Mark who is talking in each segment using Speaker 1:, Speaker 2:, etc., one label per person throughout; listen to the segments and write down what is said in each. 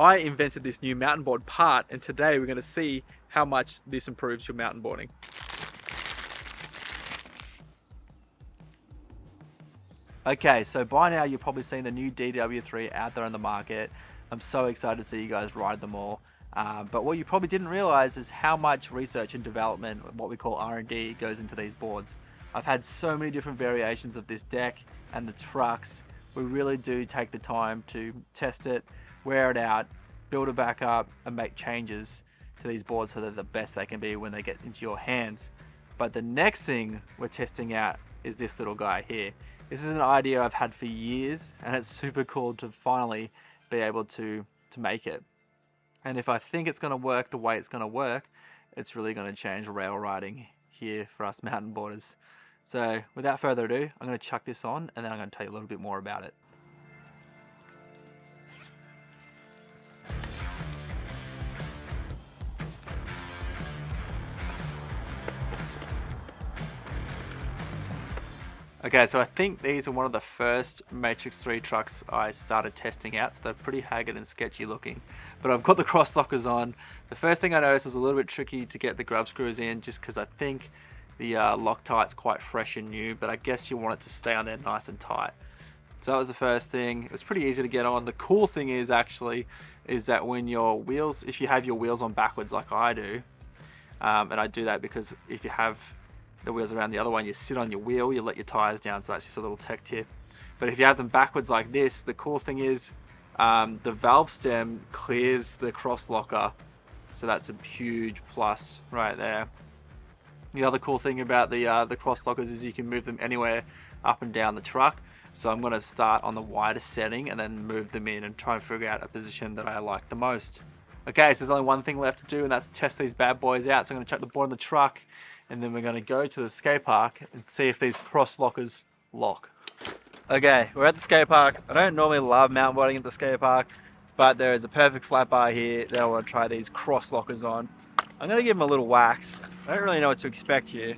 Speaker 1: I invented this new mountain board part and today we're going to see how much this improves your mountain boarding. Okay, so by now you've probably seen the new DW3 out there on the market. I'm so excited to see you guys ride them all. Uh, but what you probably didn't realize is how much research and development, what we call R&D, goes into these boards. I've had so many different variations of this deck and the trucks. We really do take the time to test it, wear it out, build it back up and make changes to these boards so they're the best they can be when they get into your hands. But the next thing we're testing out is this little guy here. This is an idea I've had for years and it's super cool to finally be able to, to make it. And if I think it's going to work the way it's going to work, it's really going to change rail riding here for us mountain boarders. So without further ado, I'm going to chuck this on and then I'm going to tell you a little bit more about it. Okay, so I think these are one of the first Matrix 3 trucks I started testing out, so they're pretty haggard and sketchy looking. But I've got the cross lockers on. The first thing I noticed was a little bit tricky to get the grub screws in just because I think the uh, Loctite's quite fresh and new, but I guess you want it to stay on there nice and tight. So that was the first thing. It was pretty easy to get on. The cool thing is actually, is that when your wheels, if you have your wheels on backwards like I do, um, and I do that because if you have the wheels around the other one, you sit on your wheel, you let your tires down, so that's just a little tech tip. But if you have them backwards like this, the cool thing is um, the valve stem clears the cross locker, so that's a huge plus right there. The other cool thing about the, uh, the cross lockers is you can move them anywhere up and down the truck. So I'm going to start on the widest setting and then move them in and try and figure out a position that I like the most. Okay, so there's only one thing left to do and that's test these bad boys out. So I'm going to check the board of the truck and then we're going to go to the skate park and see if these cross lockers lock. Okay, we're at the skate park. I don't normally love mountain boarding at the skate park, but there is a perfect flat bar here that I want to try these cross lockers on. I'm going to give them a little wax. I don't really know what to expect here,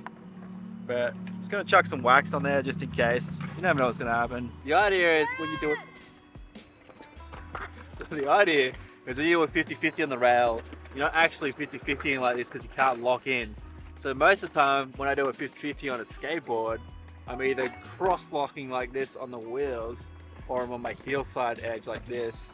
Speaker 1: but just going to chuck some wax on there just in case. You never know what's going to happen. The idea is when you do it, so the idea is when you do a 50-50 on the rail, you're not actually 50-50ing like this because you can't lock in. So most of the time when I do a 50-50 on a skateboard, I'm either cross-locking like this on the wheels or I'm on my heel side edge like this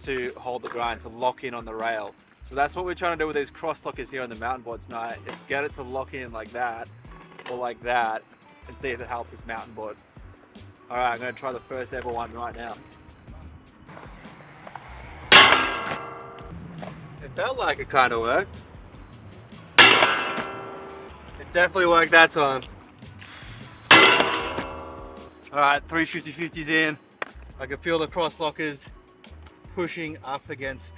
Speaker 1: to hold the grind, to lock in on the rail. So that's what we're trying to do with these cross lockers here on the mountain board tonight, is get it to lock in like that or like that and see if it helps this mountain board. All right, I'm gonna try the first ever one right now. It felt like it kind of worked. Definitely worked that time. Alright, three 50-50s in. I can feel the cross lockers pushing up against,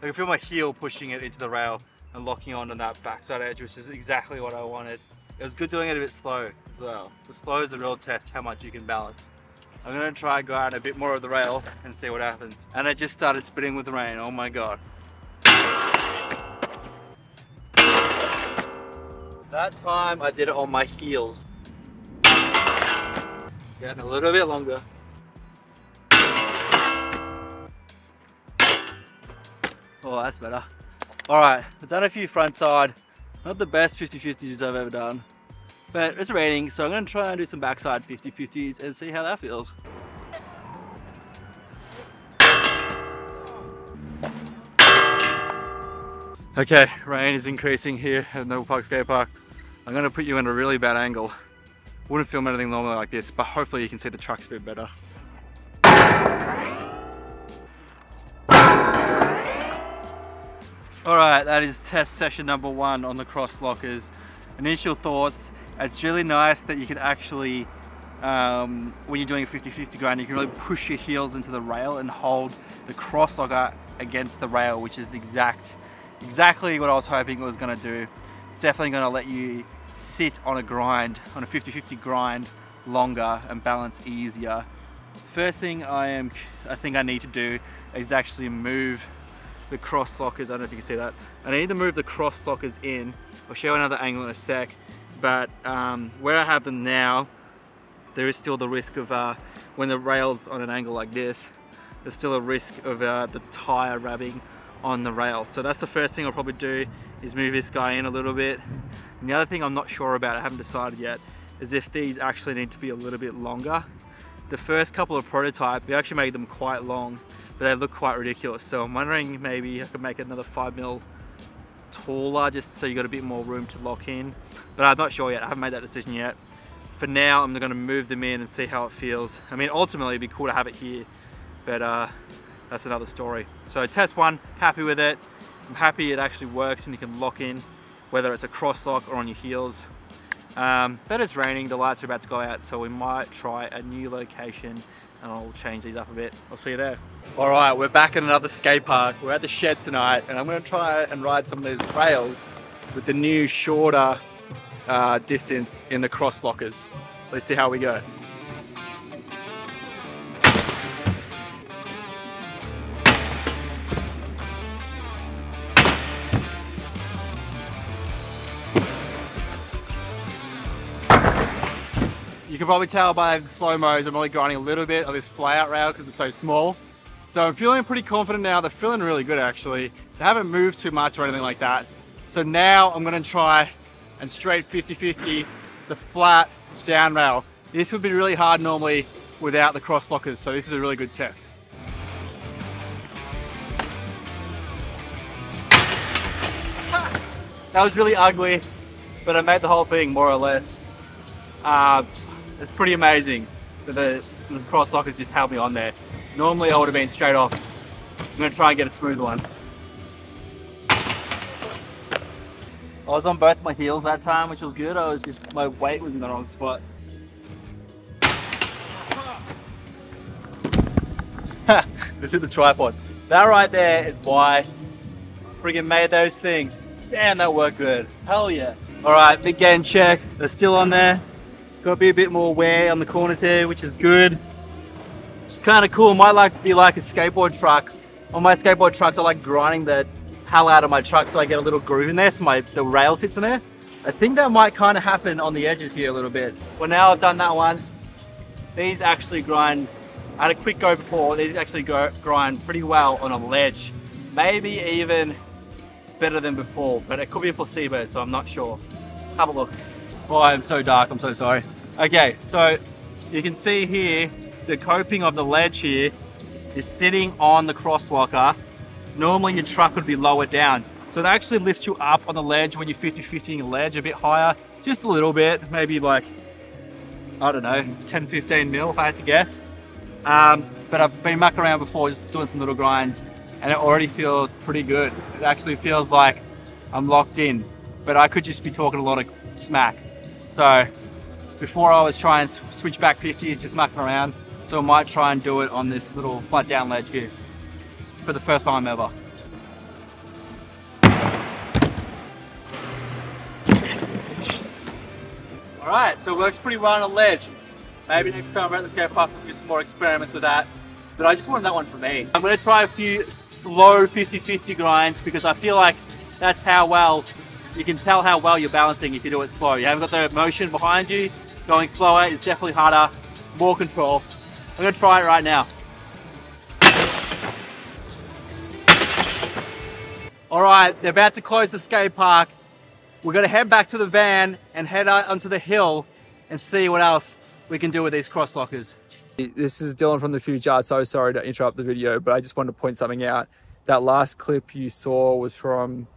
Speaker 1: I can feel my heel pushing it into the rail and locking on onto that backside edge, which is exactly what I wanted. It was good doing it a bit slow as well. The slow is a real test how much you can balance. I'm gonna try going a bit more of the rail and see what happens. And it just started spinning with the rain, oh my god. That time I did it on my heels. Getting a little bit longer. Oh, that's better. Alright, I've done a few front side. Not the best 50-50s I've ever done. But it's raining, so I'm to try and do some backside 50-50s and see how that feels. Okay, rain is increasing here at Noble Park Skate Park. I'm gonna put you in a really bad angle. Wouldn't film anything normally like this, but hopefully you can see the trucks a bit better. Alright, that is test session number one on the cross lockers. Initial thoughts, it's really nice that you can actually, um, when you're doing a 50-50 grind, you can really push your heels into the rail and hold the cross locker against the rail, which is the exact exactly what I was hoping it was going to do. It's definitely going to let you sit on a grind, on a 50-50 grind longer and balance easier. First thing I am, I think I need to do is actually move the cross lockers. I don't know if you can see that. I need to move the cross lockers in. I'll show another angle in a sec. But um, where I have them now, there is still the risk of uh, when the rail's on an angle like this, there's still a risk of uh, the tire rabbing on the rail. So that's the first thing I'll probably do is move this guy in a little bit. And the other thing I'm not sure about, I haven't decided yet, is if these actually need to be a little bit longer. The first couple of prototypes, we actually made them quite long, but they look quite ridiculous. So I'm wondering maybe I could make another five mil taller just so you got a bit more room to lock in. But I'm not sure yet, I haven't made that decision yet. For now, I'm gonna move them in and see how it feels. I mean, ultimately it'd be cool to have it here, but uh, that's another story. So test one, happy with it. I'm happy it actually works and you can lock in, whether it's a cross lock or on your heels. Um, but it's raining, the lights are about to go out, so we might try a new location and I'll change these up a bit. I'll see you there. All right, we're back at another skate park. We're at the shed tonight and I'm gonna try and ride some of these rails with the new shorter uh, distance in the cross lockers. Let's see how we go. Can probably tell by the slow-mos I'm only grinding a little bit of this fly-out rail because it's so small. So I'm feeling pretty confident now. They're feeling really good actually. They haven't moved too much or anything like that. So now I'm gonna try and straight 50-50 the flat down rail. This would be really hard normally without the cross lockers, so this is a really good test. that was really ugly, but I made the whole thing more or less. Uh, it's pretty amazing that the, the cross just held me on there. Normally I would have been straight off. I'm gonna try and get a smooth one. I was on both my heels that time, which was good. I was just, my weight was in the wrong spot. Ha, this is the tripod. That right there is why friggin' made those things. Damn, that worked good. Hell yeah. All right, big game check. They're still on there. Got to be a bit more wear on the corners here, which is good. It's kind of cool. Might like be like a skateboard truck. On my skateboard trucks, I like grinding the hell out of my truck so I get a little groove in there so my the rail sits in there. I think that might kind of happen on the edges here a little bit. Well, now I've done that one. These actually grind, I had a quick go before, these actually go, grind pretty well on a ledge. Maybe even better than before, but it could be a placebo, so I'm not sure. Have a look. Oh, I'm so dark, I'm so sorry. Okay, so you can see here, the coping of the ledge here is sitting on the cross locker. Normally your truck would be lower down. So it actually lifts you up on the ledge when you're 50-50ing a ledge a bit higher, just a little bit, maybe like, I don't know, 10, 15 mil if I had to guess. Um, but I've been mucking around before, just doing some little grinds, and it already feels pretty good. It actually feels like I'm locked in, but I could just be talking a lot of smack. So before I was trying to switch back 50s, just mucking around. So I might try and do it on this little flat down ledge here for the first time ever. All right, so it works pretty well on a ledge. Maybe next time we're at go park, we'll do some more experiments with that. But I just wanted that one for me. I'm gonna try a few slow 50-50 grinds because I feel like that's how well you can tell how well you're balancing if you do it slow. You haven't got the motion behind you. Going slower is definitely harder, more control. I'm gonna try it right now. All right, they're about to close the skate park. We're gonna head back to the van and head out onto the hill and see what else we can do with these cross lockers. This is Dylan from the future. So sorry to interrupt the video, but I just wanted to point something out. That last clip you saw was from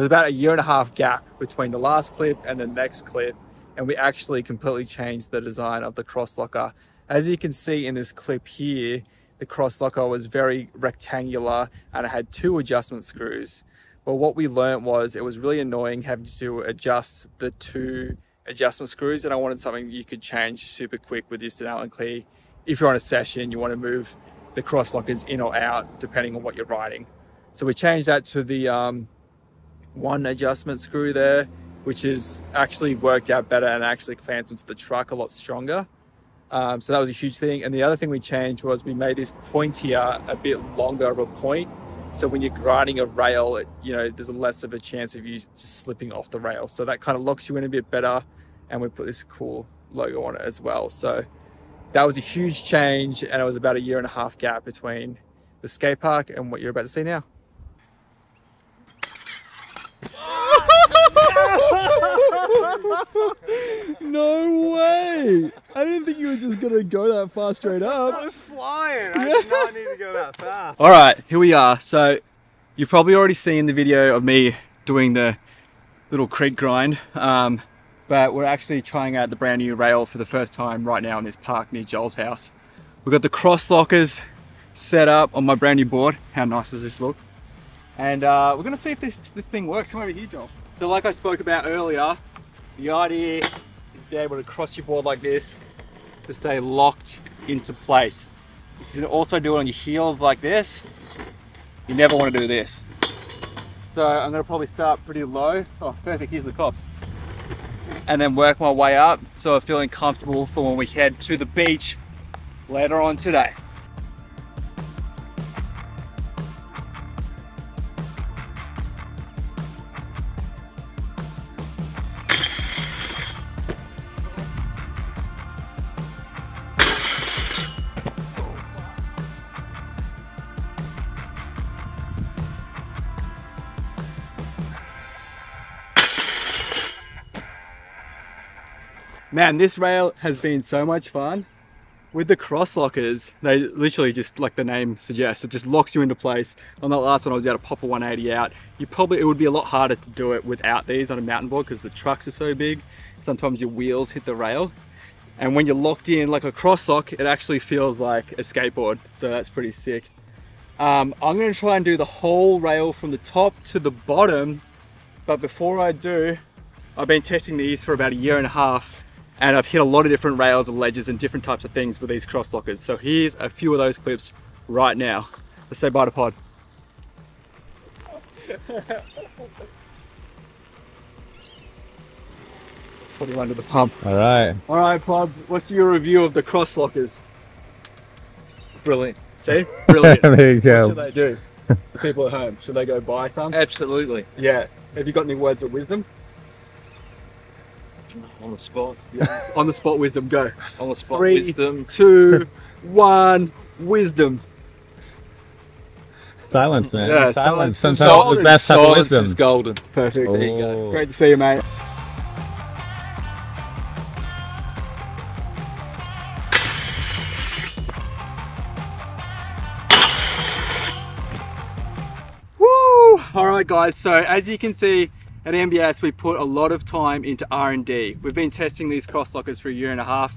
Speaker 1: was about a year and a half gap between the last clip and the next clip, and we actually completely changed the design of the cross locker. As you can see in this clip here, the cross locker was very rectangular and it had two adjustment screws. But what we learned was it was really annoying having to adjust the two adjustment screws and I wanted something you could change super quick with just an Allen key. If you're on a session, you want to move the cross lockers in or out depending on what you're riding. So we changed that to the um, one adjustment screw there, which is actually worked out better and actually clamped into the truck a lot stronger. Um, so that was a huge thing. And the other thing we changed was we made this point here a bit longer of a point. So when you're grinding a rail, it, you know, there's less of a chance of you just slipping off the rail. So that kind of locks you in a bit better. And we put this cool logo on it as well. So that was a huge change. And it was about a year and a half gap between the skate park and what you're about to see now.
Speaker 2: no way! I didn't think you were just gonna go that far straight up.
Speaker 3: I was flying. I did not need to go that fast.
Speaker 1: All right, here we are. So you've probably already seen the video of me doing the little creek grind. Um, but we're actually trying out the brand new rail for the first time right now in this park near Joel's house. We've got the cross lockers set up on my brand new board. How nice does this look? And uh, we're gonna see if this, this thing works. Come over here, Joel. So like I spoke about earlier, the idea is to be able to cross your board like this to stay locked into place. You can also do it on your heels like this. You never want to do this. So I'm gonna probably start pretty low. Oh, perfect, here's the cops. And then work my way up so I'm feeling comfortable for when we head to the beach later on today. Man, this rail has been so much fun. With the cross lockers, they literally just, like the name suggests, it just locks you into place. On that last one, I was able to pop a 180 out. You probably, it would be a lot harder to do it without these on a mountain board because the trucks are so big. Sometimes your wheels hit the rail. And when you're locked in like a cross lock, it actually feels like a skateboard. So that's pretty sick. Um, I'm gonna try and do the whole rail from the top to the bottom. But before I do, I've been testing these for about a year and a half and I've hit a lot of different rails and ledges and different types of things with these cross lockers. So here's a few of those clips right now. Let's say bye to Pod. Let's put him under the pump.
Speaker 2: All right.
Speaker 1: All right, Pod, what's your review of the cross lockers? Brilliant. See? Brilliant.
Speaker 2: there you go.
Speaker 1: What should they do? The people at home, should they go buy some?
Speaker 3: Absolutely.
Speaker 1: Yeah. Have you got any words of wisdom?
Speaker 3: On the spot.
Speaker 1: On the spot wisdom, go.
Speaker 3: On the spot
Speaker 1: Three,
Speaker 3: wisdom.
Speaker 1: two, one, wisdom.
Speaker 2: Silence, man.
Speaker 1: Yeah,
Speaker 2: silence.
Speaker 1: silence is
Speaker 2: Sometimes
Speaker 1: golden.
Speaker 2: the best type of wisdom.
Speaker 3: is golden.
Speaker 1: Perfect.
Speaker 2: There you go. Oh.
Speaker 1: Great to see you, mate. Woo! All right, guys. So as you can see, at MBS, we put a lot of time into R&D. We've been testing these cross lockers for a year and a half,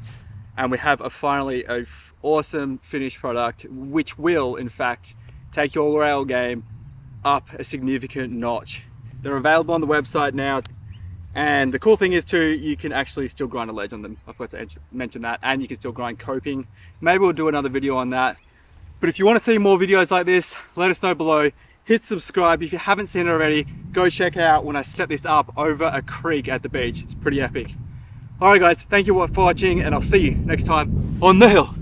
Speaker 1: and we have a finally a f- awesome finished product, which will, in fact, take your rail game up a significant notch. They're available on the website now. And the cool thing is too, you can actually still grind a ledge on them. I forgot to mention that. And you can still grind coping. Maybe we'll do another video on that. But if you want to see more videos like this, let us know below. Hit subscribe. If you haven't seen it already, go check out when I set this up over a creek at the beach. It's pretty epic. Alright guys, thank you for watching and I'll see you next time on the hill.